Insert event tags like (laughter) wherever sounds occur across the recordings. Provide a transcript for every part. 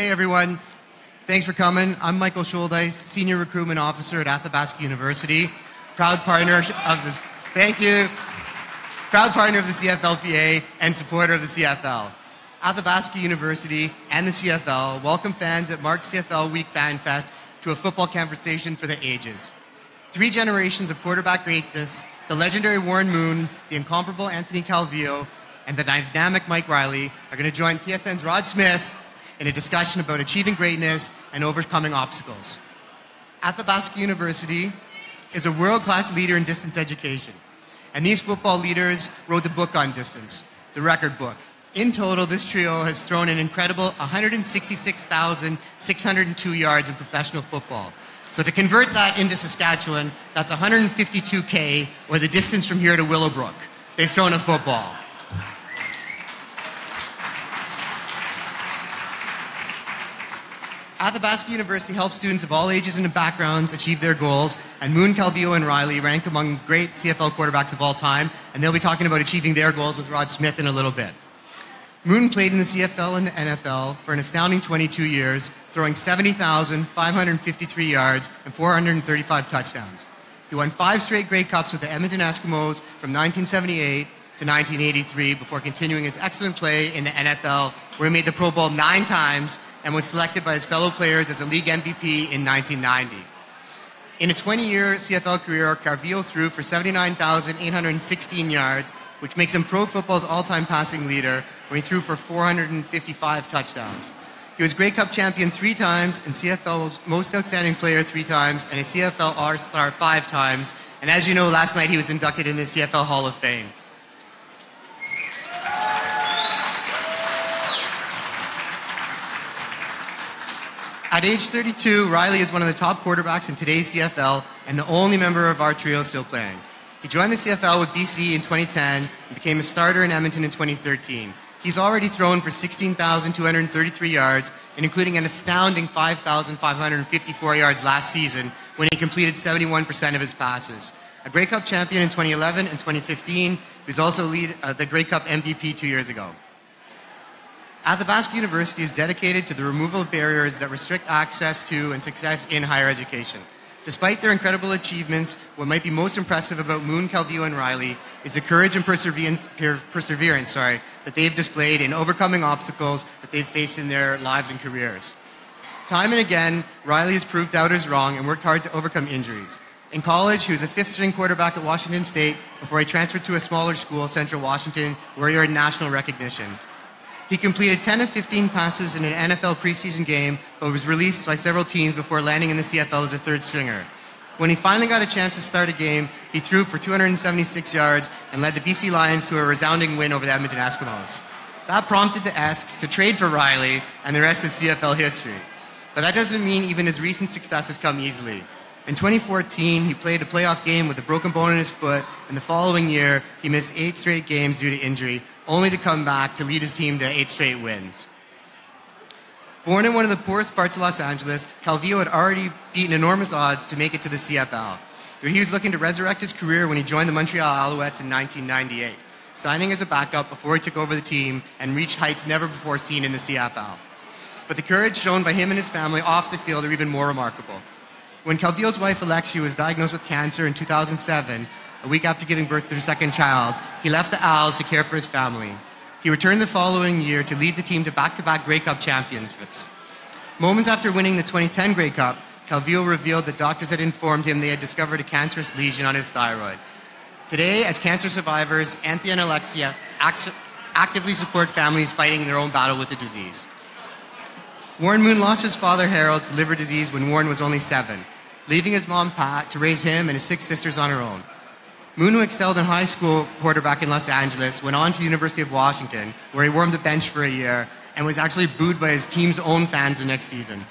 Hey, everyone. Thanks for coming. I'm Michael Schuldeis, Senior Recruitment Officer at Athabasca University, proud partner of the, thank you, proud partner of the CFLPA and supporter of the CFL. Athabasca University and the CFL welcome fans at Mark CFL Week Fan Fest to a football conversation for the ages. Three generations of quarterback greatness, the legendary Warren Moon, the incomparable Anthony Calvillo, and the dynamic Mike Reilly are going to join TSN's Rod Smith in a discussion about achieving greatness and overcoming obstacles. Athabasca University is a world class leader in distance education, and these football leaders wrote the book on distance, the record book. In total, this trio has thrown an incredible 166,602 yards in professional football. So to convert that into Saskatchewan, that's 152K, or the distance from here to Willowbrook. They've thrown a football. Athabasca University helps students of all ages and backgrounds achieve their goals, and Moon, Calvillo, and Reilly rank among great CFL quarterbacks of all time, and they'll be talking about achieving their goals with Rod Smith in a little bit. Moon played in the CFL and the NFL for an astounding 22 years, throwing 70,553 yards and 435 touchdowns. He won five straight Grey Cups with the Edmonton Eskimos from 1978 to 1983 before continuing his excellent play in the NFL, where he made the Pro Bowl nine times and was selected by his fellow players as a league MVP in 1990. In a 20 year CFL career, Calvillo threw for 79,816 yards, which makes him pro football's all time passing leader when he threw for 455 touchdowns. He was Grey Cup champion three times and CFL's most outstanding player three times and a CFL All Star five times. And as you know, last night he was inducted in the CFL Hall of Fame. At age 32, Reilly is one of the top quarterbacks in today's CFL and the only member of our trio still playing. He joined the CFL with BC in 2010 and became a starter in Edmonton in 2013. He's already thrown for 16,233 yards, and including an astounding 5,554 yards last season when he completed 71% of his passes. A Grey Cup champion in 2011 and 2015, he was also lead, uh, the Grey Cup MVP two years ago. Athabasca University is dedicated to the removal of barriers that restrict access to and success in higher education. Despite their incredible achievements, what might be most impressive about Moon, Calvillo, and Reilly is the courage and perseverance, perseverance sorry, that they've displayed in overcoming obstacles that they've faced in their lives and careers. Time and again, Reilly has proved doubters wrong and worked hard to overcome injuries. In college, he was a fifth string quarterback at Washington State before he transferred to a smaller school, Central Washington, where he earned national recognition. He completed 10 of 15 passes in an NFL preseason game, but was released by several teams before landing in the CFL as a third stringer. When he finally got a chance to start a game, he threw for 276 yards and led the BC Lions to a resounding win over the Edmonton Eskimos. That prompted the Esks to trade for Reilly, and the rest is CFL history. But that doesn't mean even his recent success has come easily. In 2014, he played a playoff game with a broken bone in his foot, and the following year, he missed eight straight games due to injury, only to come back to lead his team to eight straight wins. Born in one of the poorest parts of Los Angeles, Calvillo had already beaten enormous odds to make it to the CFL. He was looking to resurrect his career when he joined the Montreal Alouettes in 1998, signing as a backup before he took over the team and reached heights never before seen in the CFL. But the courage shown by him and his family off the field are even more remarkable. When Calvillo's wife Alexia was diagnosed with cancer in 2007, a week after giving birth to their second child, he left the Als to care for his family. He returned the following year to lead the team to back to back Grey Cup championships. Moments after winning the 2010 Grey Cup, Calvillo revealed that doctors had informed him they had discovered a cancerous lesion on his thyroid. Today, as cancer survivors, Anthony and Alexia act- actively support families fighting their own battle with the disease. Warren Moon lost his father Harold to liver disease when Warren was only seven, leaving his mom Pat to raise him and his six sisters on her own. Moon, who excelled in high school quarterback in Los Angeles, went on to the University of Washington, where he warmed the bench for a year and was actually booed by his team's own fans the next season.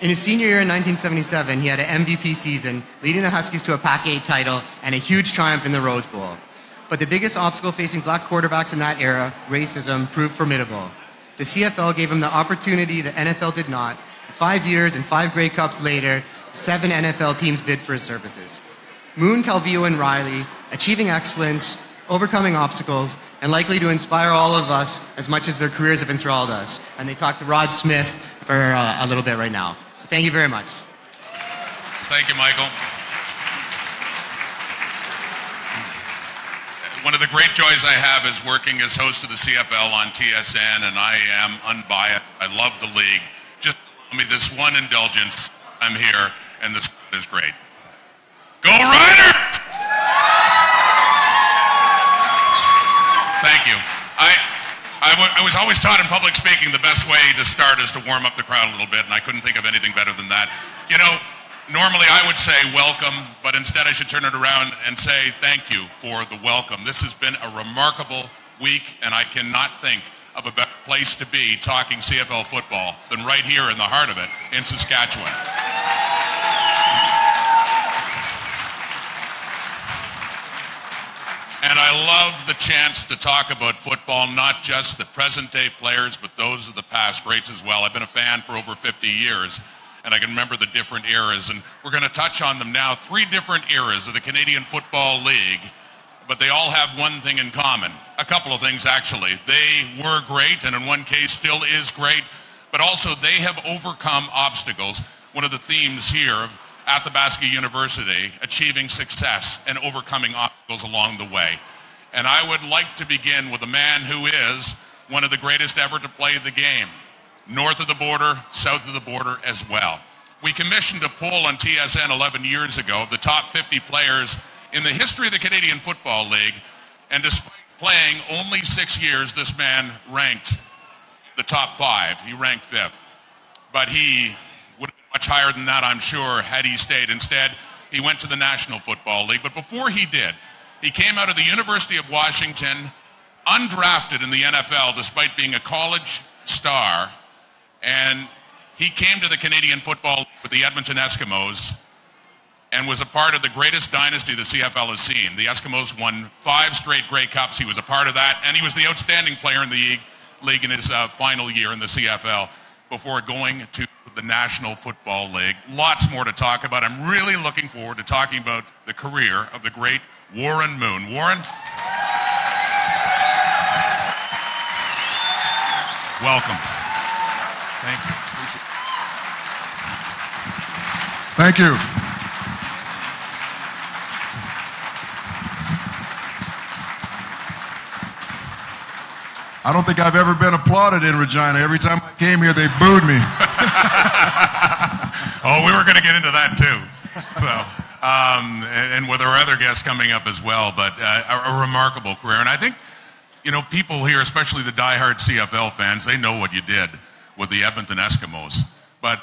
In his senior year in 1977, he had an MVP season, leading the Huskies to a Pac 8 title and a huge triumph in the Rose Bowl. But the biggest obstacle facing black quarterbacks in that era, racism, proved formidable. The CFL gave him the opportunity the NFL did not. Five years and five Grey Cups later, seven NFL teams bid for his services. Moon, Calvillo, and Reilly, achieving excellence, overcoming obstacles, and likely to inspire all of us as much as their careers have enthralled us. And they talked to Rod Smith for uh, a little bit right now. So thank you very much. Thank you, Michael. One of the great joys I have is working as host of the CFL on TSN, and I am unbiased. I love the league. Just me this one indulgence. I'm here, and this is great. Go Rider! Thank you. I, I was always taught in public speaking the best way to start is to warm up the crowd a little bit, and I couldn't think of anything better than that. You know, normally I would say welcome, but instead I should turn it around and say thank you for the welcome. This has been a remarkable week, and I cannot think of a better place to be talking CFL football than right here in the heart of it in Saskatchewan. And I love the chance to talk about football, not just the present day players, but those of the past greats as well. I've been a fan for over 50 years, and I can remember the different eras. And we're going to touch on them now. Three different eras of the Canadian Football League, but they all have one thing in common. A couple of things, actually. They were great, and in one case still is great, but also they have overcome obstacles. One of the themes here of Athabasca University achieving success and overcoming obstacles along the way. And I would like to begin with a man who is one of the greatest ever to play the game, north of the border, south of the border as well. We commissioned a poll on TSN 11 years ago of the top 50 players in the history of the Canadian Football League, and despite playing only six years, this man ranked the top five. He ranked fifth. But he much higher than that, I'm sure, had he stayed. Instead, he went to the National Football League. But before he did, he came out of the University of Washington, undrafted in the NFL despite being a college star. And he came to the Canadian Football League with the Edmonton Eskimos and was a part of the greatest dynasty the CFL has seen. The Eskimos won five straight Grey Cups. He was a part of that, and he was the outstanding player in the league in his uh, final year in the CFL before going to the National Football League. Lots more to talk about. I'm really looking forward to talking about the career of the great Warren Moon. Warren? Welcome. Thank you. Thank you. I don't think I've ever been applauded in Regina. Every time I came here, they booed me. (laughs) (laughs) oh, we were going to get into that too. So, um, and, and, with our other guests coming up as well, but uh, a, a, remarkable career. And I think, you know, people here, especially the diehard CFL fans, they know what you did with the Edmonton Eskimos. But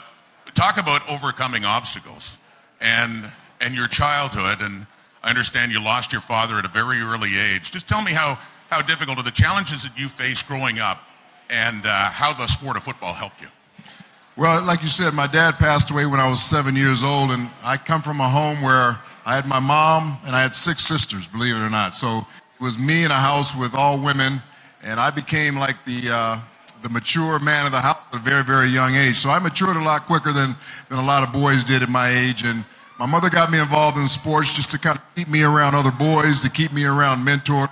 talk about overcoming obstacles and and your childhood. And I understand you lost your father at a very early age. Just tell me how how difficult are the challenges that you faced growing up and uh, how the sport of football helped you? Well, like you said, my dad passed away when I was seven years old, and I come from a home where I had my mom and I had six sisters, believe it or not. So it was me in a house with all women, and I became like the uh, the mature man of the house at a very, very young age. So I matured a lot quicker than than a lot of boys did at my age, and my mother got me involved in sports just to kind of keep me around other boys, to keep me around mentors,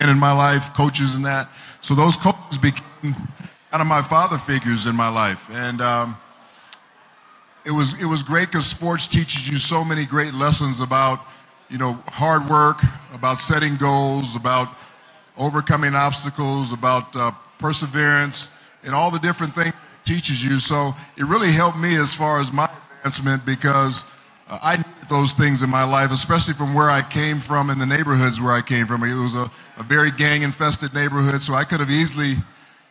in my life, coaches and that. So those coaches became kind of my father figures in my life. And um, it was it was great because sports teaches you so many great lessons about you know hard work, about setting goals, about overcoming obstacles, about uh, perseverance, and all the different things it teaches you. So it really helped me as far as my advancement because uh, I needed those things in my life, especially from where I came from in the neighborhoods where I came from. It was a, a very gang infested neighborhood, so I could have easily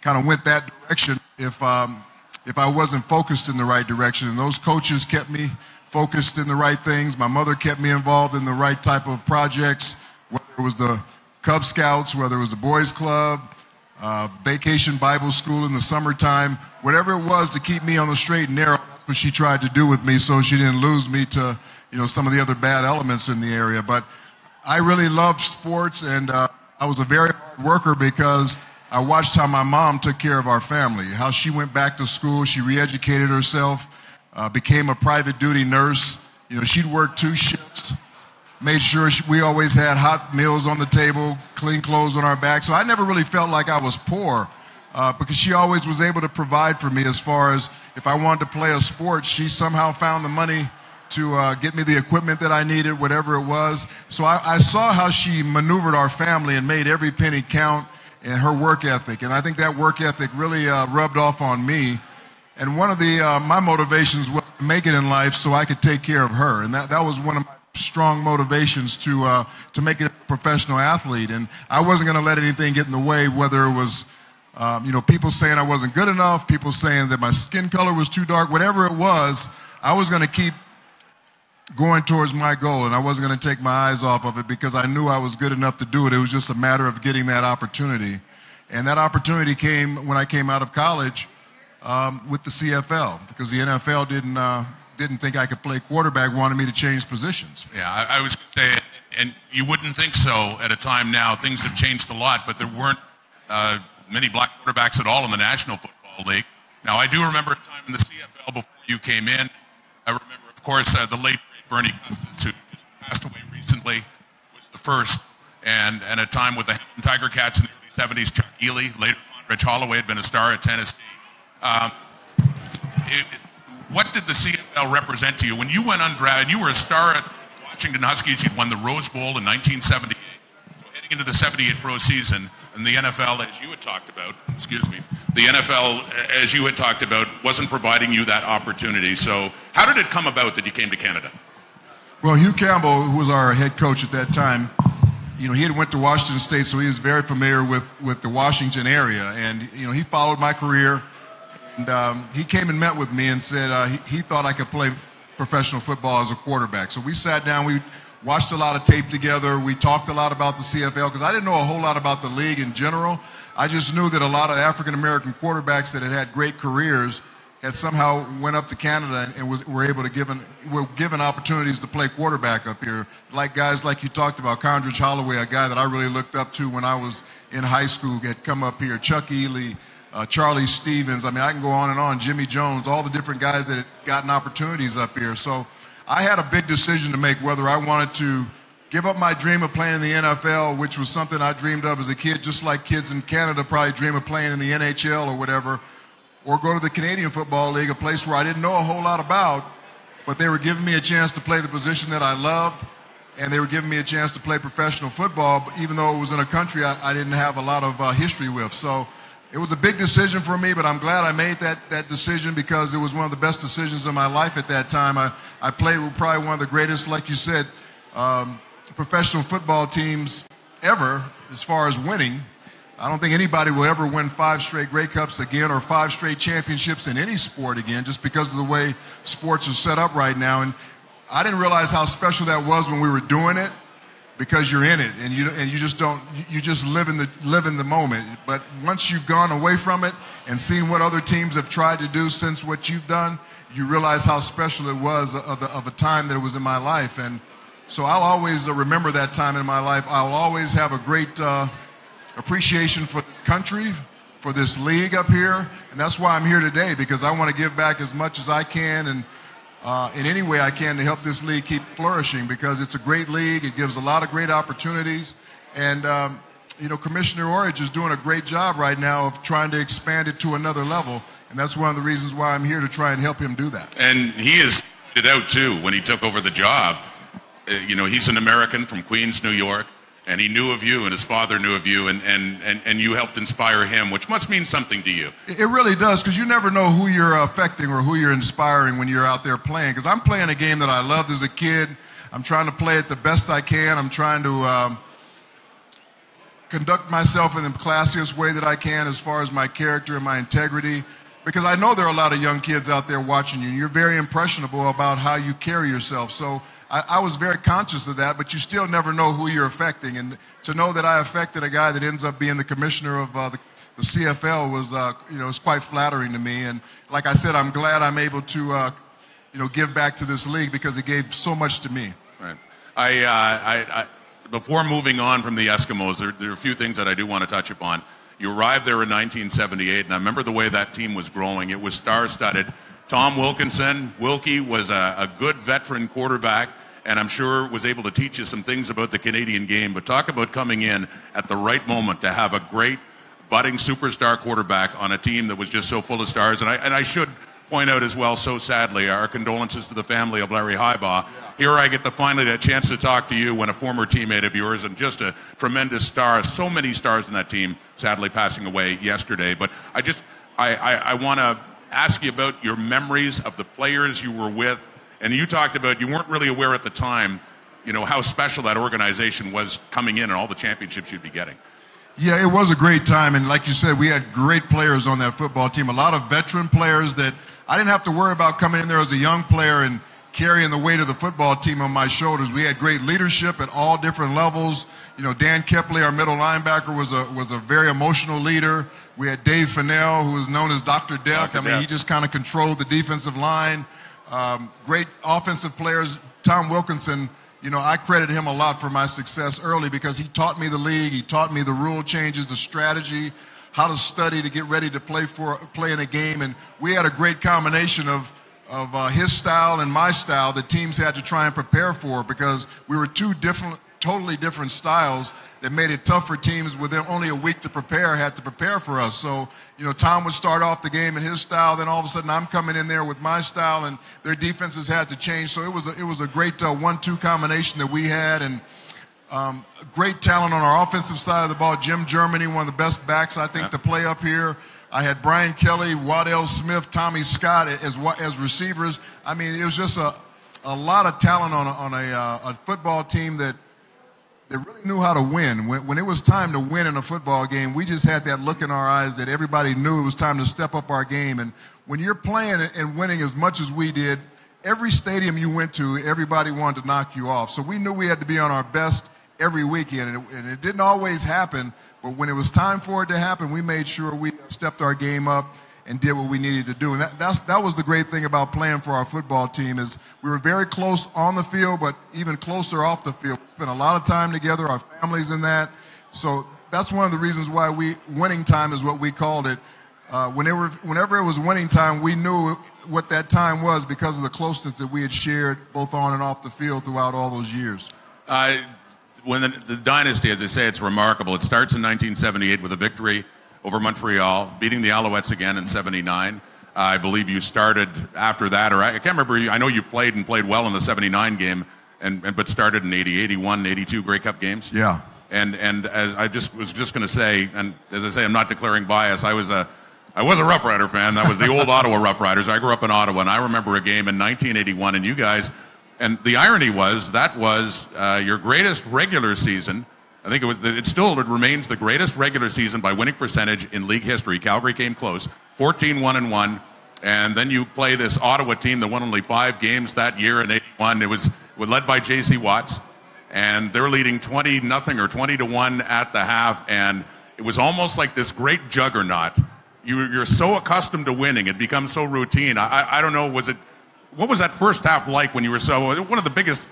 kind of went that direction if, um, if I wasn't focused in the right direction. And those coaches kept me focused in the right things. My mother kept me involved in the right type of projects, whether it was the Cub Scouts, whether it was the Boys Club, uh, vacation Bible school in the summertime, whatever it was to keep me on the straight and narrow That's what she tried to do with me so she didn't lose me to, you know, some of the other bad elements in the area. But I really loved sports and uh, I was a very hard worker because I watched how my mom took care of our family, how she went back to school, she re-educated herself, uh, became a private duty nurse. You know, she'd work two shifts made sure she, we always had hot meals on the table, clean clothes on our back. So I never really felt like I was poor uh, because she always was able to provide for me as far as if I wanted to play a sport, she somehow found the money to uh, get me the equipment that I needed, whatever it was. So I, I, saw how she maneuvered our family and made every penny count and her work ethic. And I think that work ethic really uh, rubbed off on me. And one of the uh, my motivations was to make it in life so I could take care of her. And that, that was one of my strong motivations to uh, to make it a professional athlete. And I wasn't going to let anything get in the way, whether it was um, you know people saying I wasn't good enough, people saying that my skin color was too dark, whatever it was. I was going to keep going towards my goal, and I wasn't going to take my eyes off of it because I knew I was good enough to do it. It was just a matter of getting that opportunity, and that opportunity came when I came out of college um, with the CFL because the NFL didn't. Uh, didn't think I could play quarterback wanted me to change positions. Yeah, I, I was and you wouldn't think so at a time now. Things have changed a lot, but there weren't uh, many black quarterbacks at all in the National Football League. Now, I do remember a time in the CFL before you came in. I remember, of course, uh, the late Bernie Custis, who just passed away recently, was the first. And, and a time with the Tiger Cats in the early 70s, Chuck Ealey, later on, Rich Holloway had been a star at Tennessee. Um, it, what did the CFL represent to you when you went undrafted? You were a star at Washington Huskies. You'd won the Rose Bowl in 1978. So heading into the 78 pro season, and the NFL, as you had talked about, excuse me, the NFL, as you had talked about, wasn't providing you that opportunity. So how did it come about that you came to Canada? Well, Hugh Campbell, who was our head coach at that time, you know, he had went to Washington State, so he was very familiar with, with the Washington area. And, you know, he followed my career and um, he came and met with me and said uh, he, he thought I could play professional football as a quarterback. So we sat down, we watched a lot of tape together. We talked a lot about the CFL because I didn't know a whole lot about the league in general. I just knew that a lot of African American quarterbacks that had had great careers had somehow went up to Canada and was, were able to given were given opportunities to play quarterback up here. Like guys like you talked about, Condredge Holloway, a guy that I really looked up to when I was in high school, had come up here. Chuck Ealey, uh, Charlie Stevens. I mean, I can go on and on. Jimmy Jones, all the different guys that had gotten opportunities up here. So I had a big decision to make whether I wanted to give up my dream of playing in the NFL, which was something I dreamed of as a kid, just like kids in Canada probably dream of playing in the NHL or whatever, or go to the Canadian Football League, a place where I didn't know a whole lot about, but they were giving me a chance to play the position that I loved, and they were giving me a chance to play professional football, even though it was in a country I, I didn't have a lot of uh, history with. So it was a big decision for me, but I'm glad I made that, that decision because it was one of the best decisions of my life at that time. I, I played with probably one of the greatest, like you said, um, professional football teams ever as far as winning. I don't think anybody will ever win five straight Grey Cups again or five straight championships in any sport again just because of the way sports are set up right now. And I didn't realize how special that was when we were doing it because you're in it and you and you just don't you just live in the live in the moment. But once you've gone away from it and seen what other teams have tried to do since what you've done you realize how special it was of, the, of a time that it was in my life. And so I'll always remember that time in my life. I'll always have a great uh, appreciation for the country for this league up here and that's why I'm here today because I want to give back as much as I can and uh, in any way I can to help this league keep flourishing because it's a great league. It gives a lot of great opportunities. And, um, you know, Commissioner Orridge is doing a great job right now of trying to expand it to another level. And that's one of the reasons why I'm here to try and help him do that. And he is pointed out, too, when he took over the job. Uh, you know, he's an American from Queens, New York and he knew of you and his father knew of you and, and, and, and you helped inspire him which must mean something to you. It really does because you never know who you're affecting or who you're inspiring when you're out there playing because i'm playing a game that i loved as a kid. I'm trying to play it the best i can. I'm trying to um, conduct myself in the classiest way that i can as far as my character and my integrity because I know there are a lot of young kids out there watching you. You're very impressionable about how you carry yourself. So I, I, was very conscious of that, but you still never know who you're affecting. And to know that I affected a guy that ends up being the commissioner of uh, the, the, CFL was, uh, you know, was quite flattering to me. And like I said, I'm glad I'm able to, uh, you know, give back to this league because it gave so much to me. Right. I, uh, I, I before moving on from the Eskimos, there, there are a few things that I do want to touch upon. You arrived there in 1978, and I remember the way that team was growing. It was star-studded. Tom Wilkinson, Wilkie was a, a good veteran quarterback, and I'm sure was able to teach you some things about the Canadian game. But talk about coming in at the right moment to have a great budding superstar quarterback on a team that was just so full of stars. And I, and I should point out as well, so sadly, our condolences to the family of Larry Highbaugh. Here I get to finally a chance to talk to you when a former teammate of yours and just a tremendous star, so many stars in that team, sadly passing away yesterday. But I just, I, I, I want to ask you about your memories of the players you were with. And you talked about you weren't really aware at the time, you know, how special that organization was coming in and all the championships you'd be getting. Yeah, it was a great time. And like you said, we had great players on that football team, a lot of veteran players that I didn't have to worry about coming in there as a young player and carrying the weight of the football team on my shoulders. We had great leadership at all different levels. You know, Dan Kepley, our middle linebacker, was a was a very emotional leader. We had Dave Fennell, who was known as Dr. Death. Dr. I mean, Death. he just kind of controlled the defensive line. Um, great offensive players. Tom Wilkinson, you know, I credit him a lot for my success early because he taught me the league. He taught me the rule changes, the strategy, how to study to get ready to play for play in a game. And we had a great combination of of uh, his style and my style that teams had to try and prepare for because we were two different, totally different styles that made it tough for teams with only a week to prepare had to prepare for us. So, you know, Tom would start off the game in his style, then all of a sudden I'm coming in there with my style, and their defenses had to change. So it was a, it was a great uh, one-two combination that we had, and um, great talent on our offensive side of the ball. Jim Germany, one of the best backs I think yeah. to play up here. I had Brian Kelly, Waddell Smith, Tommy Scott as as receivers. I mean, it was just a a lot of talent on a, on a, uh, a football team that that really knew how to win. When, when it was time to win in a football game, we just had that look in our eyes that everybody knew it was time to step up our game. And when you're playing and winning as much as we did, every stadium you went to, everybody wanted to knock you off. So we knew we had to be on our best every weekend. And it, and it didn't always happen, but when it was time for it to happen, we made sure we stepped our game up and did what we needed to do. And that, that was the great thing about playing for our football team is we were very close on the field, but even closer off the field. We spent a lot of time together, our families in that. So that's one of the reasons why we winning time is what we called it. Uh, whenever, whenever it was winning time, we knew what that time was because of the closeness that we had shared both on and off the field throughout all those years. Uh, when the, the dynasty, as I say, it's remarkable. It starts in 1978 with a victory over Montreal, beating the Alouettes again in 79. Uh, I believe you started after that, or I, I can't remember. I know you played and played well in the 79 game, and, and but started in 80, 81, 82 Grey Cup games. Yeah. And and as I just was just going to say, and as I say, I'm not declaring bias. I was a I was a Rough Rider fan. That was the old (laughs) Ottawa Rough Riders. I grew up in Ottawa, and I remember a game in 1981, and you guys. And the irony was that was uh, your greatest regular season I think it was. It still remains the greatest regular season by winning percentage in league history. Calgary came close, 14-1 and one, and then you play this Ottawa team that won only five games that year in '81. It was, it was led by J.C. Watts, and they're leading 20 nothing or 20 to one at the half, and it was almost like this great juggernaut. You, are so accustomed to winning, it becomes so routine. I, I don't know. Was it? What was that first half like when you were so one of the biggest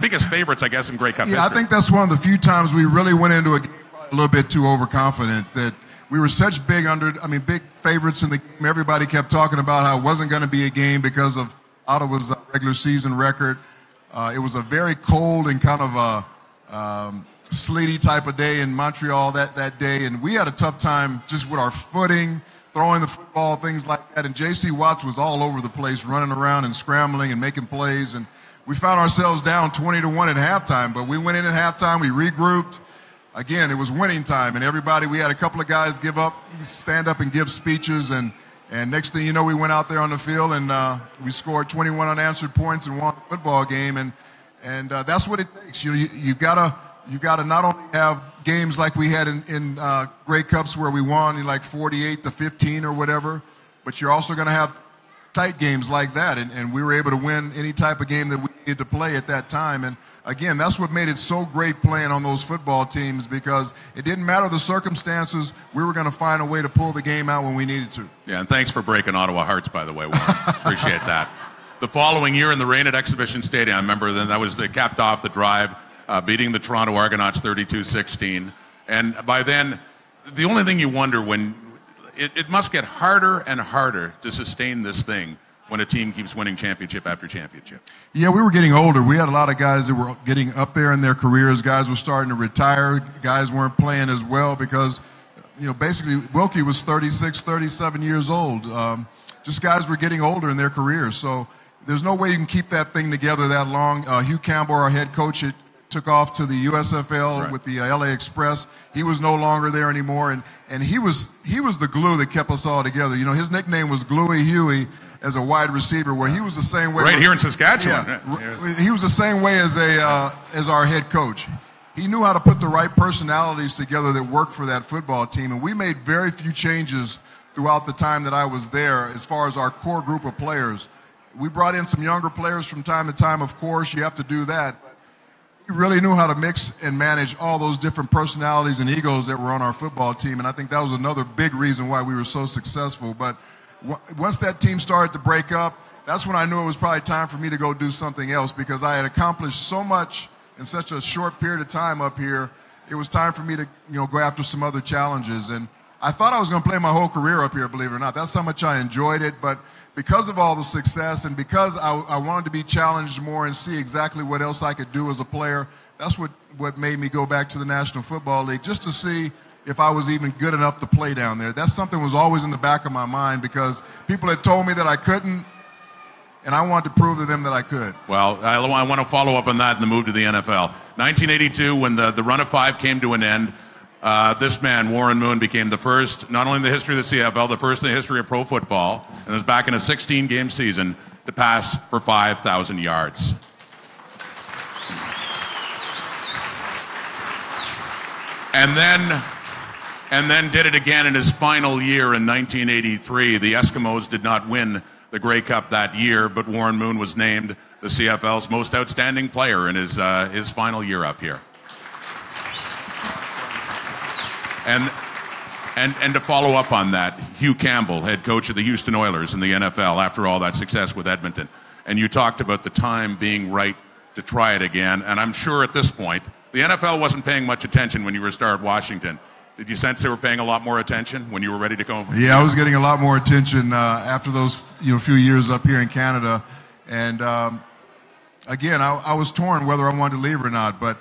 biggest favorites, I guess, in Grey Cup yeah, history. I think that's one of the few times we really went into a game a little bit too overconfident that we were such big under, I mean, big favorites in the game. Everybody kept talking about how it wasn't going to be a game because of Ottawa's regular season record. Uh, it was a very cold and kind of a um, sleety type of day in Montreal that, that day, and we had a tough time just with our footing, throwing the football, things like that. And J.C. Watts was all over the place, running around and scrambling and making plays. And we found ourselves down 20 to 1 at halftime, but we went in at halftime, we regrouped. Again, it was winning time, and everybody, we had a couple of guys give up, stand up and give speeches, and, and next thing you know, we went out there on the field and uh, we scored 21 unanswered points and won the football game, and, and uh, that's what it takes. You, you, you've got to you've got to not only have games like we had in, in uh, Grey Cups where we won in like 48 to 15 or whatever, but you're also going to have tight games like that. And, and we were able to win any type of game that we needed to play at that time. And again, that's what made it so great playing on those football teams because it didn't matter the circumstances. We were going to find a way to pull the game out when we needed to. Yeah, and thanks for breaking Ottawa hearts, by the way. We (laughs) appreciate that. The following year in the rain at Exhibition Stadium, I remember then that was the capped off the drive, uh, beating the Toronto Argonauts 32-16. And by then, the only thing you wonder when it, it must get harder and harder to sustain this thing when a team keeps winning championship after championship? Yeah, we were getting older. We had a lot of guys that were getting up there in their careers. Guys were starting to retire. Guys weren't playing as well because, you know, basically Wilkie was 36, 37 years old. Um, just guys were getting older in their careers. So there's no way you can keep that thing together that long. Uh, Hugh Campbell, our head coach, it took off to the USFL right. with the uh, LA Express. He was no longer there anymore, and and he was he was the glue that kept us all together. You know, his nickname was Gluey Huey as a wide receiver, where he was the same way. Right here in Saskatchewan. Yeah, he was the same way as a uh, as our head coach. He knew how to put the right personalities together that worked for that football team, and we made very few changes throughout the time that I was there as far as our core group of players. We brought in some younger players from time to time, of course, you have to do that. Really knew how to mix and manage all those different personalities and egos that were on our football team, and I think that was another big reason why we were so successful. But once that team started to break up, that's when I knew it was probably time for me to go do something else because I had accomplished so much in such a short period of time up here. It was time for me to, you know, go after some other challenges. And I thought I was going to play my whole career up here, believe it or not. That's how much I enjoyed it. But because of all the success and because I, I, wanted to be challenged more and see exactly what else I could do as a player, that's what, what made me go back to the National Football League, just to see if I was even good enough to play down there. That's something was always in the back of my mind because people had told me that I couldn't, and I wanted to prove to them that I could. Well, I, I want to follow up on that and the move to the NFL. 1982, when the, the run of five came to an end, uh, this man, Warren Moon, became the first, not only in the history of the CFL, the first in the history of pro football, and was back in a 16 game season to pass for 5,000 yards. And then, and then did it again in his final year in 1983. The Eskimos did not win the Grey Cup that year, but Warren Moon was named the CFL's most outstanding player in his, uh, his final year up here. And and, and to follow up on that, Hugh Campbell, head coach of the Houston Oilers in the NFL, after all that success with Edmonton. And you talked about the time being right to try it again. And I'm sure at this point, the NFL wasn't paying much attention when you were a star at Washington. Did you sense they were paying a lot more attention when you were ready to go? Yeah, I was getting a lot more attention uh, after those you know few years up here in Canada, and um, again, I, I was torn whether I wanted to leave or not. But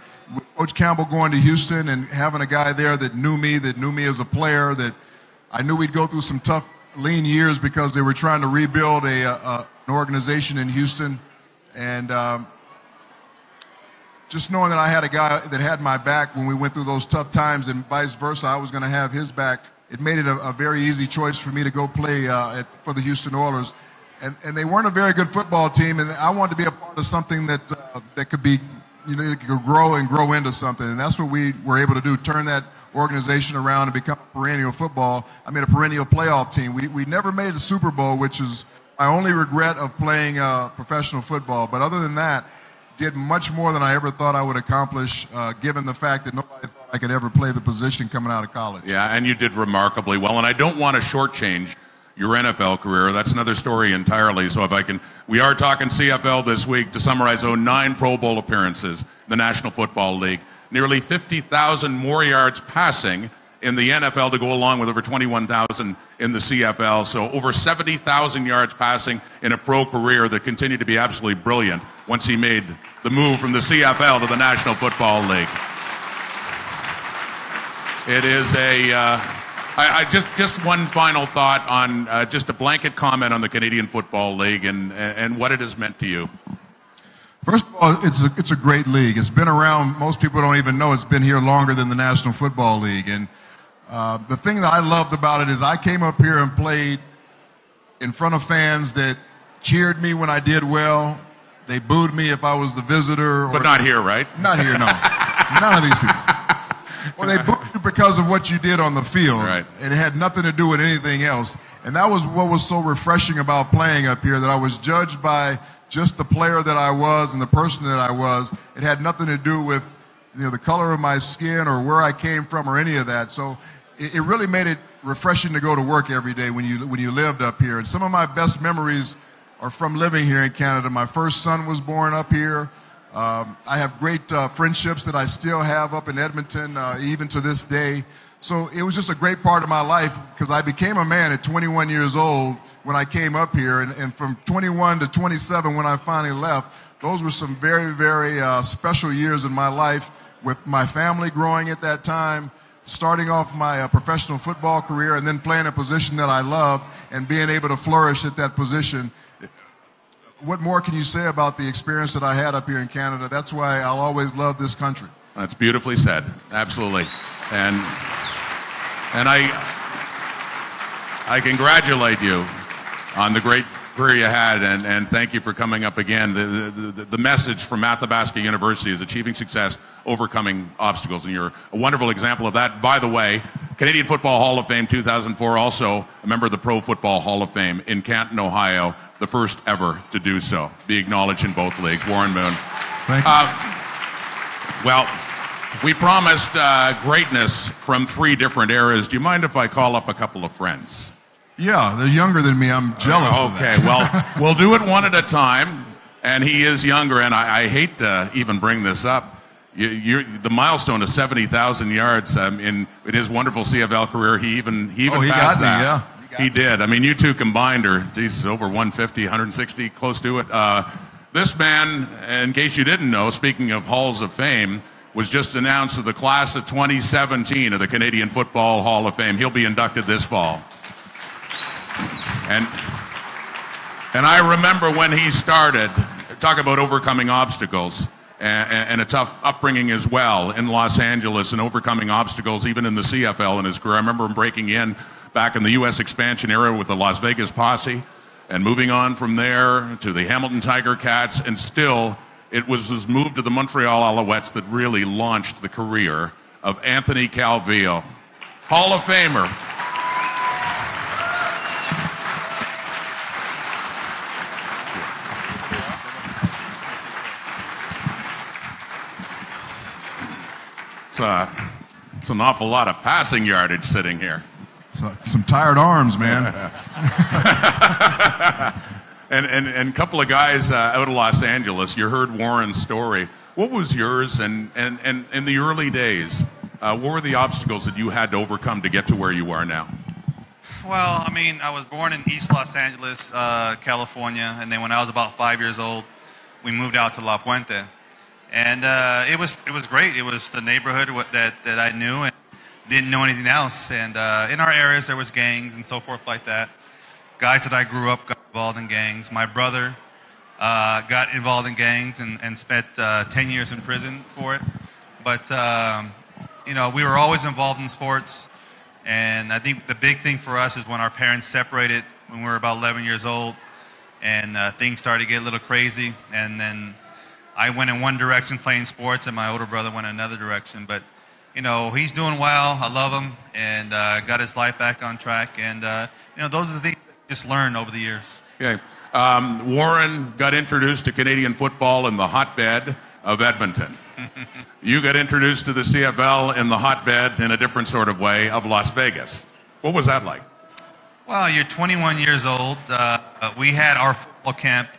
Coach Campbell going to Houston and having a guy there that knew me, that knew me as a player, that I knew we'd go through some tough, lean years because they were trying to rebuild a, a an organization in Houston, and um, just knowing that I had a guy that had my back when we went through those tough times, and vice versa, I was going to have his back. It made it a, a, very easy choice for me to go play uh, at, for the Houston Oilers, and and they weren't a very good football team, and I wanted to be a part of something that uh, that could be you know, you could grow and grow into something. And that's what we were able to do, turn that organization around and become perennial football. I mean, a perennial playoff team. We, we never made a Super Bowl, which is my only regret of playing uh, professional football. But other than that, did much more than I ever thought I would accomplish, uh, given the fact that nobody thought I could ever play the position coming out of college. Yeah, and you did remarkably well. And I don't want to shortchange – your NFL career. That's another story entirely. So if I can, we are talking CFL this week to summarize. Oh, nine Pro Bowl appearances in the National Football League, nearly 50,000 more yards passing in the NFL to go along with over 21,000 in the CFL. So over 70,000 yards passing in a pro career that continued to be absolutely brilliant once he made the move from the CFL to the National Football League. It is a. Uh, I, I, just just one final thought on uh, just a blanket comment on the Canadian Football League and and what it has meant to you. First of all, it's a, it's a great league. It's been around. Most people don't even know it's been here longer than the National Football League. And uh, the thing that I loved about it is I came up here and played in front of fans that cheered me when I did well. They booed me if I was the visitor. but not here, right? Not here, no. (laughs) None of these people. Well, they booed because of what you did on the field. Right. It had nothing to do with anything else. And that was what was so refreshing about playing up here that I was judged by just the player that I was and the person that I was. It had nothing to do with you know the color of my skin or where I came from or any of that. So it, it really made it refreshing to go to work every day when you when you lived up here. And some of my best memories are from living here in Canada. My first son was born up here. Um, I have great uh, friendships that I still have up in Edmonton, uh, even to this day. So it was just a great part of my life because I became a man at 21 years old when I came up here, and, and from 21 to 27 when I finally left, those were some very, very uh, special years in my life with my family growing at that time, starting off my uh, professional football career, and then playing a position that I loved and being able to flourish at that position. What more can you say about the experience that I had up here in Canada? That's why I'll always love this country. That's beautifully said. Absolutely. And and I I congratulate you on the great career you had, and, and thank you for coming up again. The, the, the message from Athabasca University is achieving success, overcoming obstacles, and you're a wonderful example of that. By the way, Canadian Football Hall of Fame 2004, also a member of the Pro Football Hall of Fame in Canton, Ohio, the first ever to do so. Be acknowledged in both leagues. Warren Moon. Thank you. Uh, well, we promised uh, greatness from three different eras. Do you mind if I call up a couple of friends? Yeah, they're younger than me. I'm jealous. of Okay, well, (laughs) we'll do it one at a time. And he is younger, and I, I hate to even bring this up. You, you're, the milestone of 70,000 yards um, in, in his wonderful CFL career, he even, he even Oh, he passed got me, that. yeah. He did. I mean, you two combined are, geez, over 150, 160, close to it. Uh, this man, in case you didn't know, speaking of halls of fame, was just announced to the class of 2017 of the Canadian Football Hall of Fame. He'll be inducted this fall. And and I remember when he started, talk about overcoming obstacles and, and, a tough upbringing as well in Los Angeles and overcoming obstacles even in the CFL in his career. I remember him breaking in back in the U.S. expansion era with the Las Vegas Posse and moving on from there to the Hamilton Tiger Cats. And still, it was his move to the Montreal Alouettes that really launched the career of Anthony Calvillo, Hall of Famer. It's, uh, it's an awful lot of passing yardage sitting here. So, some tired arms, man. (laughs) And and and a couple of guys uh, out of Los Angeles. You heard Warren's story. What was yours? And and and in the early days, uh, what were the obstacles that you had to overcome to get to where you are now? Well, I mean, I was born in East Los Angeles, uh, California, and then when I was about five years old, we moved out to La Puente, and uh, it was it was great. It was the neighborhood that that I knew and didn't know anything else. And uh, in our areas, there was gangs and so forth like that. Guys that I grew up got involved in gangs. My brother uh, got involved in gangs and, and spent uh, 10 years in prison for it. But, um, you know, we were always involved in sports. And I think the big thing for us is when our parents separated when we were about 11 years old and uh, things started to get a little crazy. And then I went in one direction playing sports and my older brother went another direction. But, you know, he's doing well. I love him and uh, got his life back on track. And, uh, you know, those are the things that just learned over the years. Okay. Um, Warren got introduced to Canadian football in the hotbed of Edmonton. (laughs) you got introduced to the CFL in the hotbed in a different sort of way of Las Vegas. What was that like? Well, you're 21 years old. Uh, we had our football camp.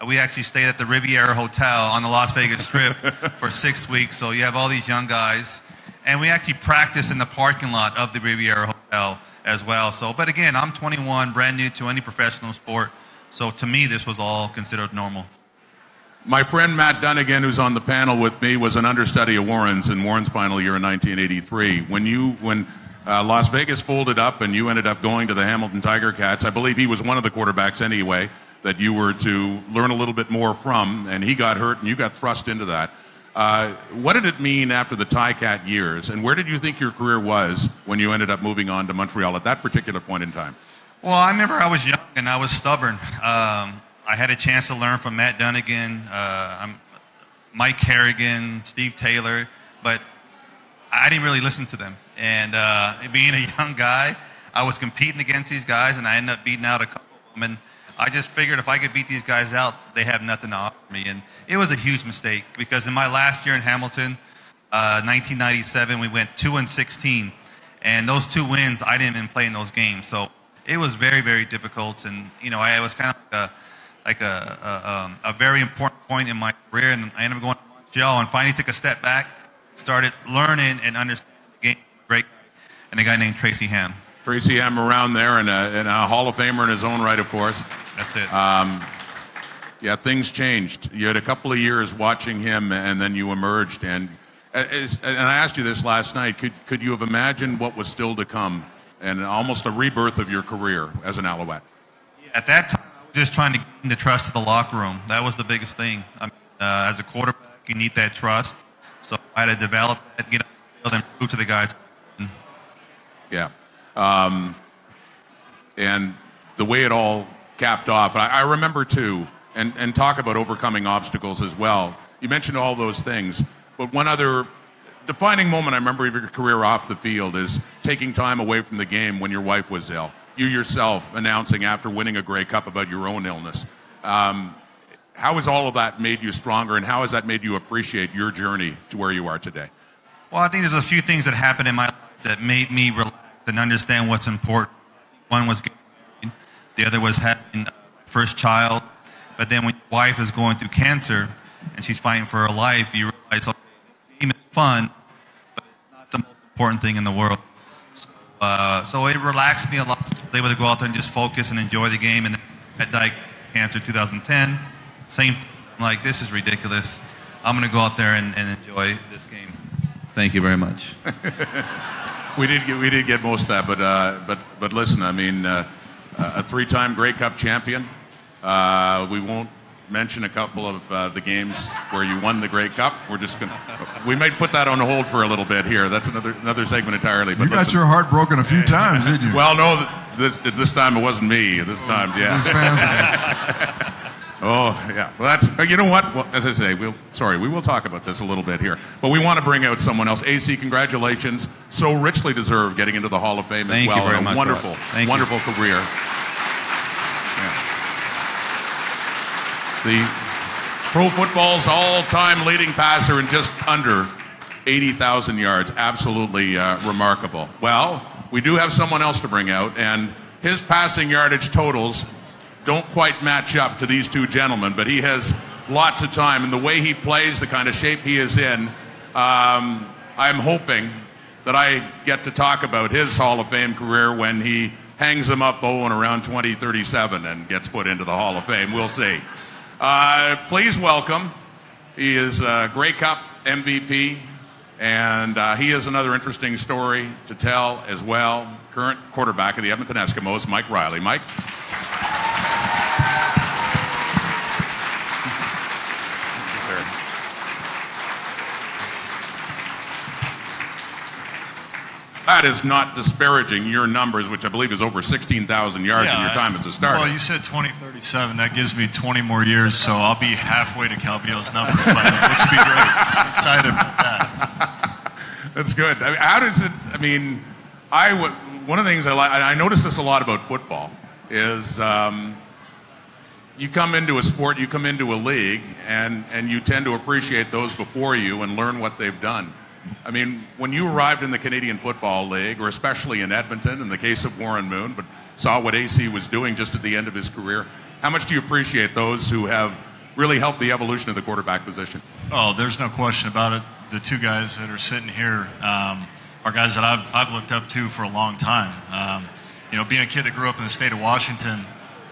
Uh, We actually stayed at the Riviera Hotel on the Las Vegas Strip (laughs) for six weeks. So you have all these young guys, and we actually practice in the parking lot of the Riviera Hotel as well. So, but again, I'm 21, brand new to any professional sport. So to me, this was all considered normal. My friend Matt Dunnigan, who's on the panel with me, was an understudy of Warren's in Warren's final year in 1983. When you, when uh, Las Vegas folded up and you ended up going to the Hamilton Tiger Cats, I believe he was one of the quarterbacks anyway that you were to learn a little bit more from, and he got hurt and you got thrust into that. Uh, what did it mean after the Ticat years, and where did you think your career was when you ended up moving on to Montreal at that particular point in time? Well, I remember I was young and I was stubborn. Um, I had a chance to learn from Matt Dunnigan, uh, Mike Kerrigan, Steve Taylor, but I didn't really listen to them. And uh, being a young guy, I was competing against these guys, and I ended up beating out a couple of them. And I just figured if I could beat these guys out, they have nothing to offer me. And it was a huge mistake because in my last year in Hamilton, uh, 1997, we went two and 16, and those two wins, I didn't even play in those games. So it was very, very difficult. And you know, I was kind of like a like a, a, um, a very important point in my career, and I ended up going to Montreal and finally took a step back, started learning and understanding the game. Great, and a guy named Tracy Ham. Tracy Ham around there, and a, and a Hall of Famer in his own right, of course. That's it. Yeah, things changed. You had a couple of years watching him, and then you emerged. And and I asked you this last night. Could could you have imagined what was still to come, and almost a rebirth of your career as an Alouette? At that time, I was just trying to gain the trust of the locker room. That was the biggest thing. I mean, uh, as a quarterback, you need that trust. So I had to develop it, get on the field, and prove to the guys. Yeah. Um, and the way it all capped off, I, I remember too, and, and talk about overcoming obstacles as well. You mentioned all those things, but one other defining moment I remember of your career off the field is taking time away from the game when your wife was ill. You yourself announcing after winning a Grey Cup about your own illness. Um, how has all of that made you stronger, and how has that made you appreciate your journey to where you are today? Well, I think there's a few things that happened in my life that made me relax and understand what's important. One was getting the other was having a first child. But then when your wife is going through cancer and she's fighting for her life, you realize, okay, game is fun, but it's not the most important thing in the world. So, uh, so it relaxed me a lot. I was able to go out there and just focus and enjoy the game. And then I diagnosed cancer 2010. Same thing. I'm like, this is ridiculous. I'm going to go out there and, and enjoy this game. Thank you very much. (laughs) We did get, we did get most of that, but uh, but but listen, I mean, uh, a three-time Grey Cup champion. Uh, we won't mention a couple of uh, the games where you won the Grey Cup. We're just gonna we might put that on hold for a little bit here. That's another another segment entirely. But You got listen. your heart broken a few (laughs) times, didn't you? well, no, this this time it wasn't me. This time, yeah. (laughs) Oh, yeah. Well, that's you know what? Well, as I say, we'll sorry, we will talk about this a little bit here, but we want to bring out someone else. AC, congratulations, so richly deserved getting into the Hall of Fame Thank as you well. very and a much, wonderful. Thank you. wonderful career. Yeah. The pro football's all-time leading passer in just under 80,000 yards. Absolutely uh, remarkable. Well, we do have someone else to bring out, and his passing yardage totals don't quite match up to these two gentlemen, but he has lots of time. And the way he plays, the kind of shape he is in, um, I'm hoping that I get to talk about his Hall of Fame career when he hangs them up, in around 2037 and gets put into the Hall of Fame. We'll see. Uh, please welcome. He is a Grey Cup MVP, and uh, he has another interesting story to tell as well. Current quarterback of the Edmonton Eskimos, Mike Reilly. Mike? That is not disparaging your numbers, which I believe is over 16,000 yards in your time as a starter. Well, you said 2037. That gives me 20 more years, so I'll be halfway to Calvillo's numbers by then, which would be great. I'm excited about that. That's good. I mean, how does it? I mean, I would. One of the things I like. I notice this a lot about football is um, you come into a sport, you come into a league, and and you tend to appreciate those before you and learn what they've done. I mean, when you arrived in the Canadian Football League, or especially in Edmonton, in the case of Warren Moon, but saw what AC was doing just at the end of his career, how much do you appreciate those who have really helped the evolution of the quarterback position? Oh, there's no question about it. The two guys that are sitting here um, are guys that I've, I've looked up to for a long time. Um, you know, being a kid that grew up in the state of Washington,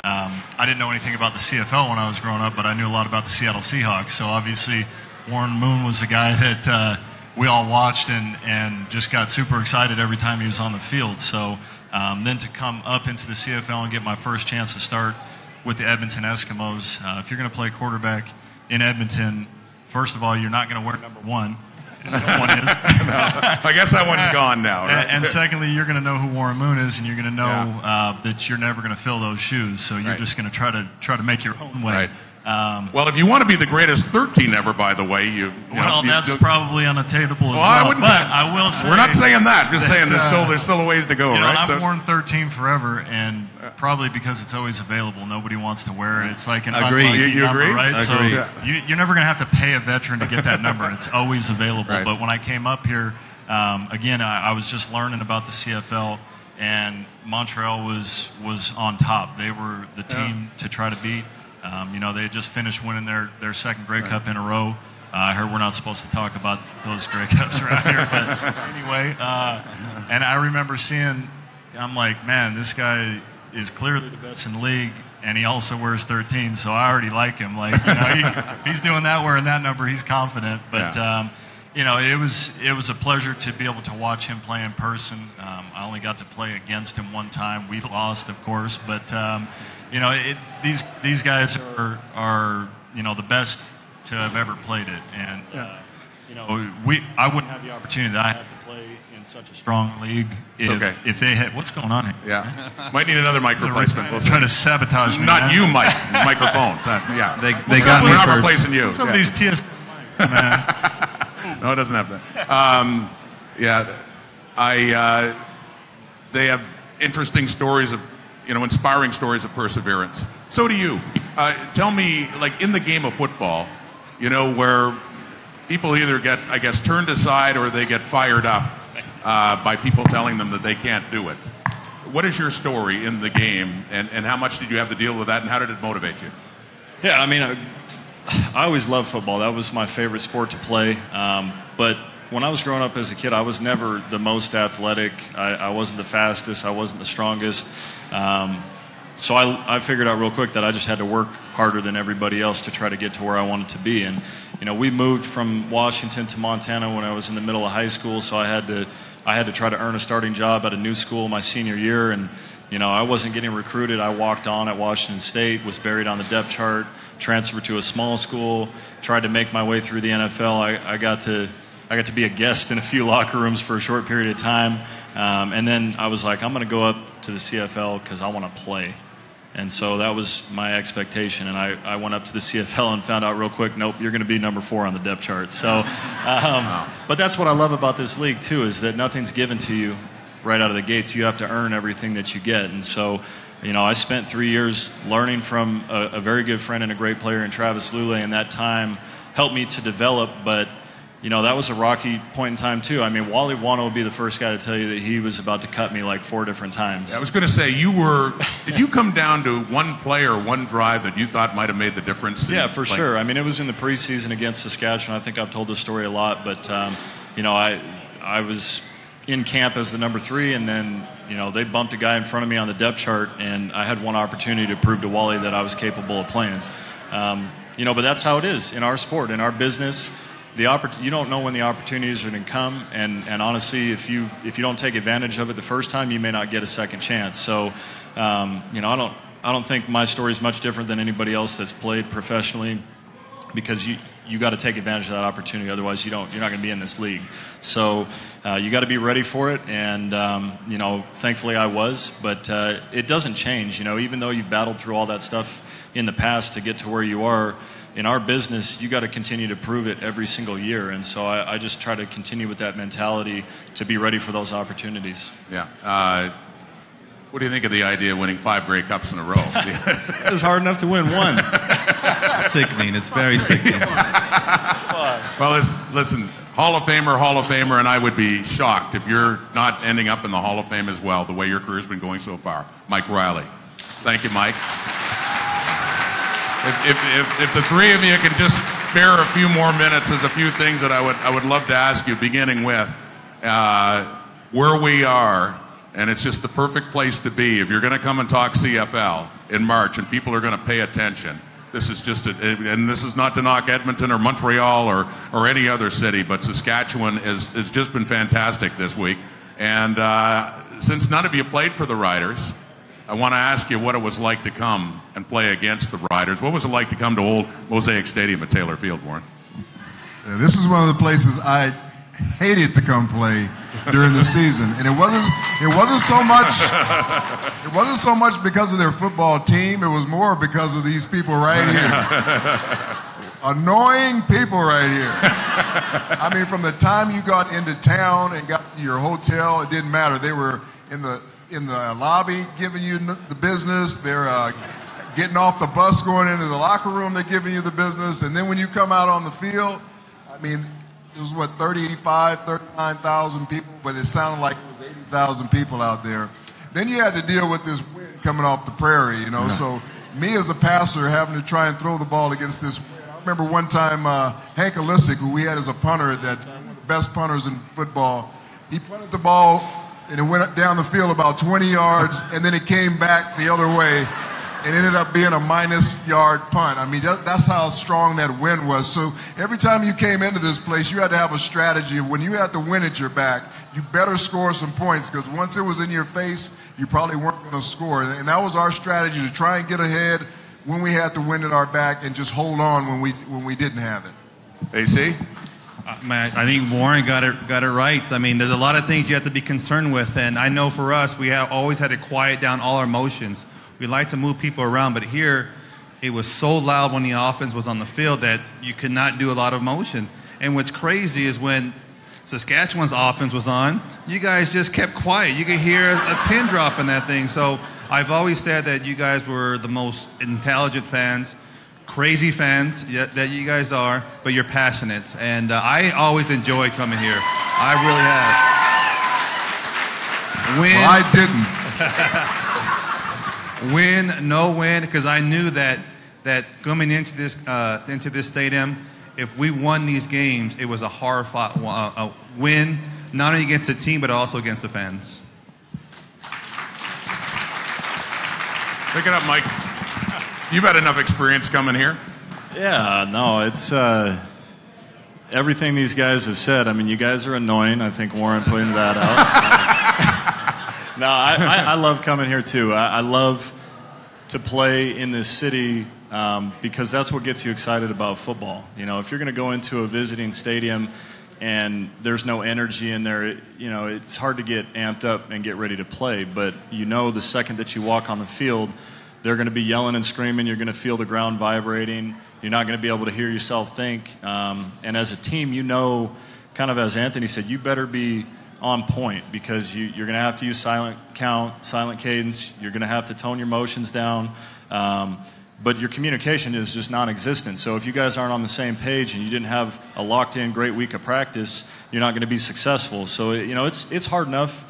um, I didn't know anything about the CFL when I was growing up, but I knew a lot about the Seattle Seahawks. So obviously, Warren Moon was the guy that uh, we all watched and, and just got super excited every time he was on the field. So um, then to come up into the CFL and get my first chance to start with the Edmonton Eskimos, uh, if you're going to play quarterback in Edmonton, first of all, you're not going to wear number one. (laughs) No one is. (laughs) I guess that one's gone now. Right? And, and secondly, you're going to know who Warren Moon is, and you're going to know Yeah. uh, that you're never going to fill those shoes. So you're Right. just going to try to try to make your own way. Right. Um, Well, if you want to be the greatest 13 ever, by the way, you. you know, well, you that's still- probably unattainable as Well, well. I wouldn't but say- I will say (laughs) We're not saying that. Just that, saying there's uh, still there's still a ways to go, You know, right? I've worn 13 forever, and probably because it's always available, nobody wants to wear it. It's like an agree. You- you number, agree? right? So Agreed. Yeah. you, you're never going to have to pay a veteran to get that number. (laughs) It's always available. Right. But when I came up here, um, again, I, I was just learning about the CFL, and Montreal was was on top. They were the team to try to beat. Um, you know, they had just finished winning their, their second Grey Cup in a row. Uh, I heard we're not supposed to talk about those Grey (laughs) Cups around here, but anyway. Uh, and I remember seeing I'm like, man, this guy is clearly the best in the league, and he also wears 13, so I already like him. Like, you know, he, (laughs) he's doing that wearing that number. He's confident, but. Yeah. Um, you know, it was it was a pleasure to be able to watch him play in person. Um, I only got to play against him one time. We lost, of course, but um, you know, it, these these guys are are you know the best to have ever played it, and uh, you know, we I wouldn't have the opportunity that I had to play in such a strong league if okay. if they had. What's going on here? Yeah. Might need another mic replacement. We'll see. trying to sabotage me. Not man. you, Mike. Microphone. (laughs) Uh, yeah. They, What's they up? got me We're not first. replacing you. Some Yeah. of these TS man. (laughs) No, it doesn't have that. Um, yeah, I. Uh, they have interesting stories of, you know, inspiring stories of perseverance. So do you. Uh, tell me, like in the game of football, you know, where people either get, I guess, turned aside or they get fired up uh, by people telling them that they can't do it. What is your story in the game, and, and how much did you have to deal with that, and how did it motivate you? Yeah, I mean, I, I always loved football. That was my favorite sport to play. Um, but when I was growing up as a kid, I was never the most athletic. I, I wasn't the fastest. I wasn't the strongest. Um, so I, I figured out real quick that I just had to work harder than everybody else to try to get to where I wanted to be. And you know, we moved from Washington to Montana when I was in the middle of high school, so I had to I had to try to earn a starting job at a new school my senior year. And you know, I wasn't getting recruited. I walked on at Washington State, was buried on the depth chart, transferred to a small school, tried to make my way through the NFL. I, I got to I got to be a guest in a few locker rooms for a short period of time, um, and then I was like, I'm going to go up to the CFL because I want to play. And so that was my expectation. And I, I went up to the CFL and found out real quick, nope, you're going to be number four on the depth chart. So, um, but that's what I love about this league too, is that nothing's given to you right out of the gates. You have to earn everything that you get. And so, you know, I spent three years learning from a, a very good friend and a great player in Travis Lulay, and that time helped me to develop. But you know, that was a rocky point in time too. I mean, Wally Buono would be the first guy to tell you that he was about to cut me like four different times. I was going to say, you were. Did you come down to one play or one drive that you thought might have made the difference? Yeah, for playing? sure. I mean, it was in the preseason against Saskatchewan. I think I've told this story a lot, but um, you know, I I was in camp as the number three, and then you know they bumped a guy in front of me on the depth chart, and I had one opportunity to prove to Wally that I was capable of playing. Um, you know, but that's how it is in our sport, in our business. The oppor- you don't know when the opportunities are going to come, and, and honestly, if you if you don't take advantage of it the first time, you may not get a second chance. So, um, you know, I don't I don't think my story is much different than anybody else that's played professionally because you you got to take advantage of that opportunity. Otherwise, you don't. You're not going to be in this league. So uh, you got to be ready for it. And um, you know, thankfully, I was. But uh, it doesn't change. You know, even though you've battled through all that stuff in the past to get to where you are. In our business, you got to continue to prove it every single year, and so I, I just try to continue with that mentality to be ready for those opportunities. Yeah. Uh, what do you think of the idea of winning five Grey Cups in a row? (laughs) (laughs) It was hard enough to win one. sickening. It's very sickening. well, listen, listen, Hall of Famer, Hall of Famer, and I would be shocked if you're not ending up in the Hall of Fame as well, the way your career's been going so far. Mike Reilly. Thank you, Mike. If, if, if, if the three of you can just spare a few more minutes, there's a few things that I would, I would love to ask you, beginning with uh, where we are, and it's just the perfect place to be. If you're going to come and talk CFL in March and people are going to pay attention, this is just, a, and this is not to knock Edmonton or Montreal or, or any other city, but Saskatchewan has, has just been fantastic this week. And uh, since none of you played for the Riders, I want to ask you what it was like to come and play against the Riders. What was it like to come to old Mosaic Stadium at Taylor Field, Warren? Yeah, this is one of the places I hated to come play during the season, and it wasn't it wasn't so much it wasn't so much because of their football team. It was more because of these people right here, annoying people right here. I mean, from the time you got into town and got to your hotel, it didn't matter. They were in the in the lobby giving you the business. They're uh, getting off the bus, going into the locker room. They're giving you the business, and then when you come out on the field, I mean, it was what 35, 39,000 people, but it sounded like it was 80,000 people out there. Then you had to deal with this wind coming off the prairie, you know. So me as a passer having to try and throw the ball against this wind. I remember one time uh, Hank Ilesic, who we had as a punter at that time, one of the best punters in football, he punted the ball and it went down the field about 20 yards, and then it came back the other way and ended up being a minus yard punt. I mean, that's how strong that wind was. So every time you came into this place, you had to have a strategy of when you had the wind at your back, you better score some points because once it was in your face, you probably weren't going to score. And that was our strategy to try and get ahead when we had the wind at our back and just hold on when we when we didn't have it. AC. Uh, I think Warren got it got it right. I mean, there's a lot of things you have to be concerned with, and I know for us, we have always had to quiet down all our emotions. We like to move people around, but here, it was so loud when the offense was on the field that you could not do a lot of motion. And what's crazy is when Saskatchewan's offense was on, you guys just kept quiet. You could hear a pin drop in that thing. So I've always said that you guys were the most intelligent fans crazy fans that you guys are, but you're passionate. And uh, I always enjoy coming here. I really have. Win. Well, I didn't. (laughs) win, no win, because I knew that that coming into this uh, into this stadium, if we won these games, it was a hard fought uh, win, not only against the team but also against the fans. Pick it up, Mike. You've had enough experience coming here. Yeah, no, it's uh, everything these guys have said. I mean, you guys are annoying. I think Warren pointed that out. (laughs) no, I, I, I, love coming here too. I, I, love to play in this city um, because that's what gets you excited about football. You know, if you're going to go into a visiting stadium and there's no energy in there, you know, it's hard to get amped up and get ready to play. But you know, the second that you walk on the field they're going to be yelling and screaming. You're going to feel the ground vibrating. You're not going to be able to hear yourself think. Um, and as a team, you know, kind of as Anthony said, you better be on point because you, are going to have to use silent count, silent cadence. You're going to have to tone your motions down. Um, but your communication is just non-existent. So if you guys aren't on the same page and you didn't have a locked-in great week of practice, you're not going to be successful. So you know it's it's hard enough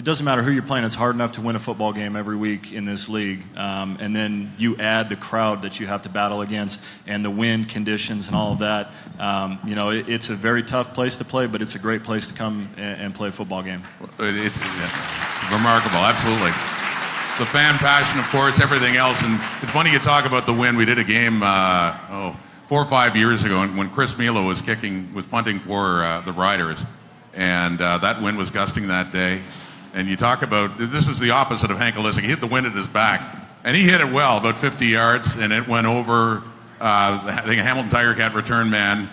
it doesn't matter who you're playing. It's hard enough to win a football game every week in this league, um, and then you add the crowd that you have to battle against and the wind conditions and all of that. Um, you know, it, it's a very tough place to play, but it's a great place to come and, and play a football game. It's yeah, remarkable, absolutely. The fan passion, of course, everything else, and it's funny you talk about the wind. We did a game, uh, oh, four or five years ago, when Chris Milo was kicking, was punting for uh, the Riders, and uh, that wind was gusting that day and you talk about this is the opposite of Hank Ilesic. He hit the wind at his back, and he hit it well, about 50 yards, and it went over. Uh, I think a Hamilton Tiger Cat return man,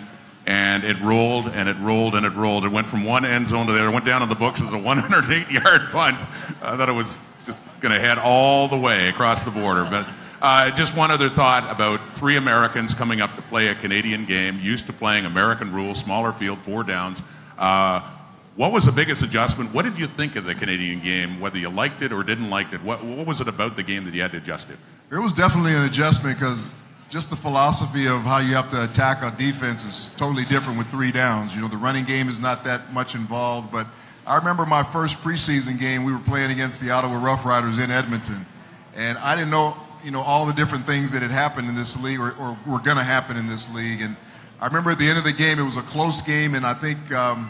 and it rolled and it rolled and it rolled. It went from one end zone to the other. It went down in the books as a (laughs) 108 yard punt. I thought it was just going to head all the way across the border. But uh, just one other thought about three Americans coming up to play a Canadian game, used to playing American rules, smaller field, four downs. Uh, what was the biggest adjustment? What did you think of the Canadian game, whether you liked it or didn't like it? What, what was it about the game that you had to adjust to? It was definitely an adjustment because just the philosophy of how you have to attack a defense is totally different with three downs. You know, the running game is not that much involved, but I remember my first preseason game, we were playing against the Ottawa Rough Riders in Edmonton, and I didn't know, you know, all the different things that had happened in this league or, or were going to happen in this league. And I remember at the end of the game, it was a close game, and I think um,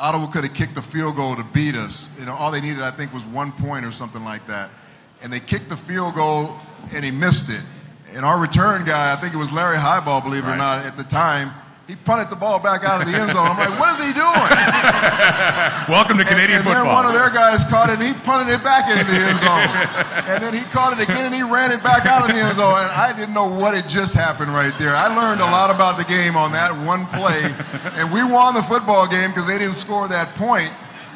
Ottawa could have kicked the field goal to beat us. You know, all they needed, I think, was one point or something like that. And they kicked the field goal, and he missed it. And our return guy, I think it was Larry Highbaugh, believe it right. or not, at the time, he punted the ball back out of the end zone. I'm like, what is he doing? (laughs) Welcome to Canadian and, and football. And then one of their guys caught it and he punted it back into the end zone. and then he caught it again and he ran it back out of the end zone. And I didn't know what had just happened right there. I learned a lot about the game on that one play. and we won the football game because they didn't score that point.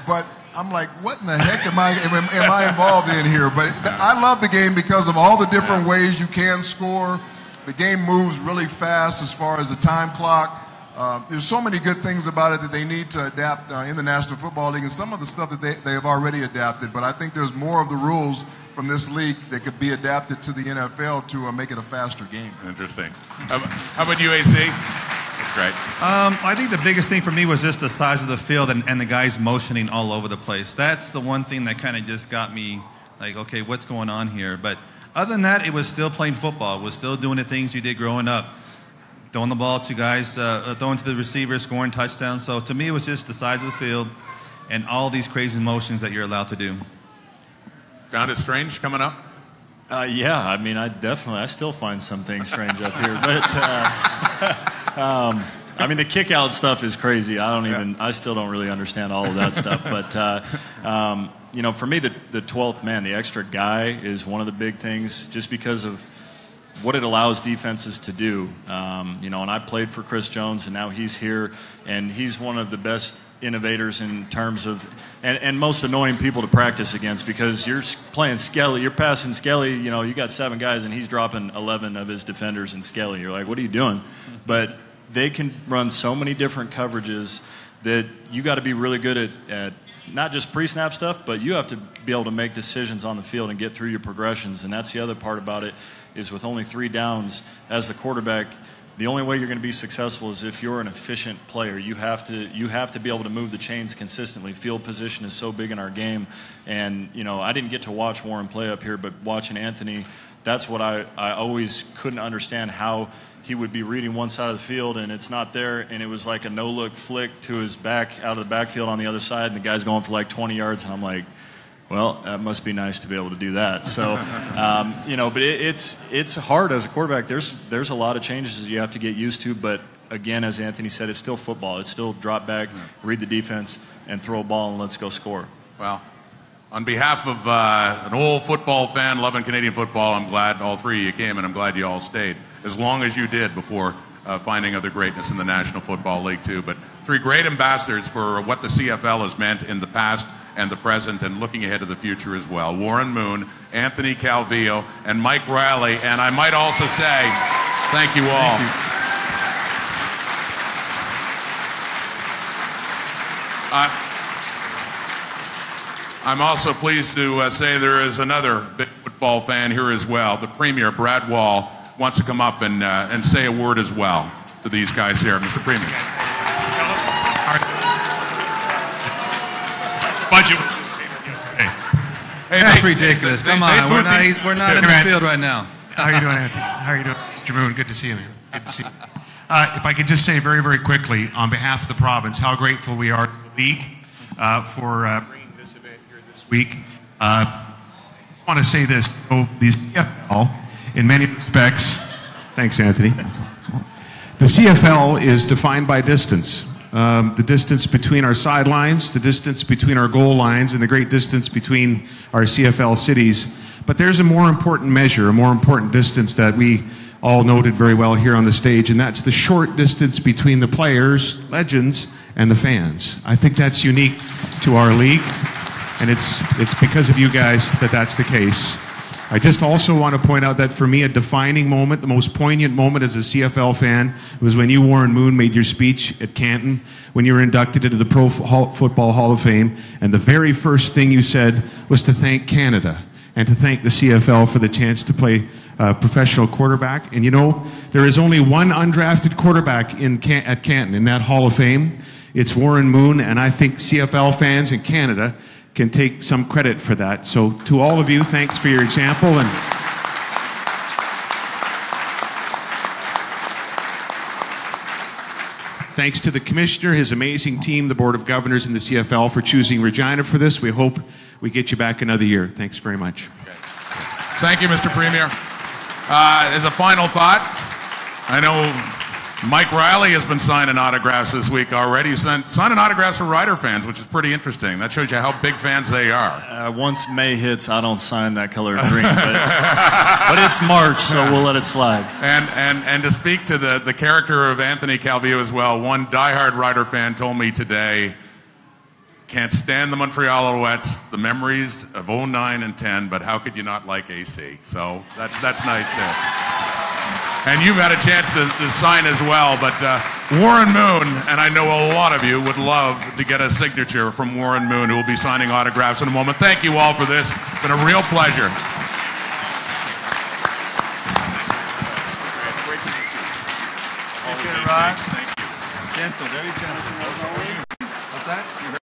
But I'm like, what in the heck am I am, am I involved in here? But I love the game because of all the different ways you can score. The game moves really fast as far as the time clock. Uh, there's so many good things about it that they need to adapt uh, in the National Football League, and some of the stuff that they, they have already adapted. But I think there's more of the rules from this league that could be adapted to the NFL to uh, make it a faster game. Interesting. How, how about you, AC? That's great. Um, I think the biggest thing for me was just the size of the field and, and the guys motioning all over the place. That's the one thing that kind of just got me like, okay, what's going on here? But other than that, it was still playing football. It was still doing the things you did growing up throwing the ball to guys, uh, uh, throwing to the receiver, scoring touchdowns. So to me, it was just the size of the field and all these crazy motions that you're allowed to do. Found it strange coming up? Uh, yeah, I mean, I definitely, I still find some things strange up here, but uh, (laughs) um, I mean, the kick out stuff is crazy. I don't even, I still don't really understand all of that stuff. But uh, um, you know, for me, the the twelfth man, the extra guy, is one of the big things, just because of what it allows defenses to do. Um, you know, and I played for Chris Jones, and now he's here, and he's one of the best innovators in terms of, and, and most annoying people to practice against because you're playing Skelly, you're passing Skelly, you know, you got seven guys, and he's dropping 11 of his defenders in Skelly. You're like, what are you doing? But they can run so many different coverages that you got to be really good at, at not just pre-snap stuff, but you have to be able to make decisions on the field and get through your progressions. And that's the other part about it is with only three downs as the quarterback, the only way you're going to be successful is if you're an efficient player. You have to you have to be able to move the chains consistently. Field position is so big in our game, and you know I didn't get to watch Warren play up here, but watching Anthony, that's what I I always couldn't understand how he would be reading one side of the field and it's not there, and it was like a no look flick to his back out of the backfield on the other side, and the guy's going for like 20 yards, and I'm like. Well, that must be nice to be able to do that. So, um, you know, but it, it's it's hard as a quarterback. There's there's a lot of changes that you have to get used to. But again, as Anthony said, it's still football. It's still drop back, read the defense, and throw a ball and let's go score. Well, on behalf of uh, an old football fan loving Canadian football, I'm glad all three of you came, and I'm glad you all stayed as long as you did before uh, finding other greatness in the National Football League too. But three great ambassadors for what the CFL has meant in the past and the present, and looking ahead to the future as well. Warren Moon, Anthony Calvillo, and Mike Reilly. And I might also say, thank you all. Uh, I'm also pleased to uh, say there is another big football fan here as well. The Premier, Brad Wall, wants to come up and, uh, and say a word as well to these guys here. Mr. Premier. Budget. Hey, That's ridiculous. they- Come they on, we're not, the- we're not in the field right now. How are you doing, Anthony? How are you doing, Mr. Moon? Good to see you. man. Good to see you. Uh, if I could just say very, very quickly, on behalf of the province, how grateful we are to the league uh, for uh, bringing this event here this week. Uh, I just want to say this: so the CFL, in many respects, thanks, Anthony. The CFL is defined by distance. Um, the distance between our sidelines, the distance between our goal lines, and the great distance between our CFL cities. But there's a more important measure, a more important distance that we all noted very well here on the stage, and that's the short distance between the players, legends, and the fans. I think that's unique to our league, and it's, it's because of you guys that that's the case. I just also want to point out that for me, a defining moment, the most poignant moment as a CFL fan, was when you, Warren Moon, made your speech at Canton when you were inducted into the Pro Football Hall of Fame. And the very first thing you said was to thank Canada and to thank the CFL for the chance to play uh, professional quarterback. And you know, there is only one undrafted quarterback in Can- at Canton in that Hall of Fame. It's Warren Moon, and I think CFL fans in Canada can take some credit for that. So, to all of you, thanks for your example. And thanks to the commissioner, his amazing team, the Board of Governors, and the CFL for choosing Regina for this. We hope we get you back another year. Thanks very much. Thank you, Mr. Premier. Uh, as a final thought, I know Mike Reilly has been signing autographs this week already. He's sign- signing autographs for Rider fans, which is pretty interesting. That shows you how big fans they are. Uh, once May hits, I don't sign that color of green, but, (laughs) but it's March, so we'll let it slide. And, and, and to speak to the, the character of Anthony Calvillo as well, one diehard Rider fan told me today, can't stand the Montreal Alouettes, the memories of 09 and 10, but how could you not like AC? So that's, that's nice too. And you've had a chance to, to sign as well, but uh, Warren Moon, and I know a lot of you would love to get a signature from Warren Moon, who will be signing autographs in a moment. Thank you all for this. It's been a real pleasure. Thank you. Gentle, very gentle. What's that?